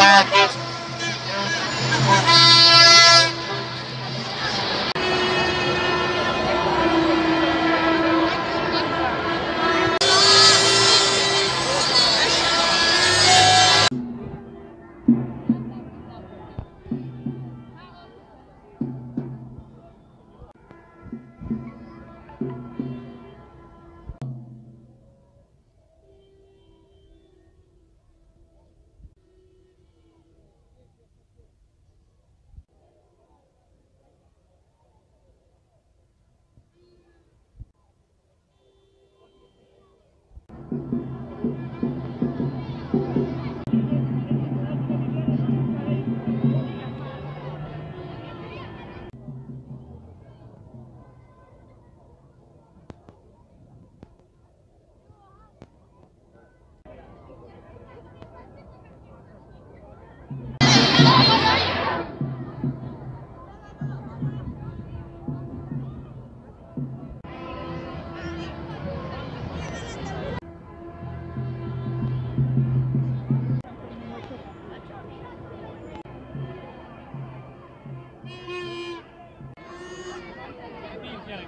back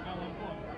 One point.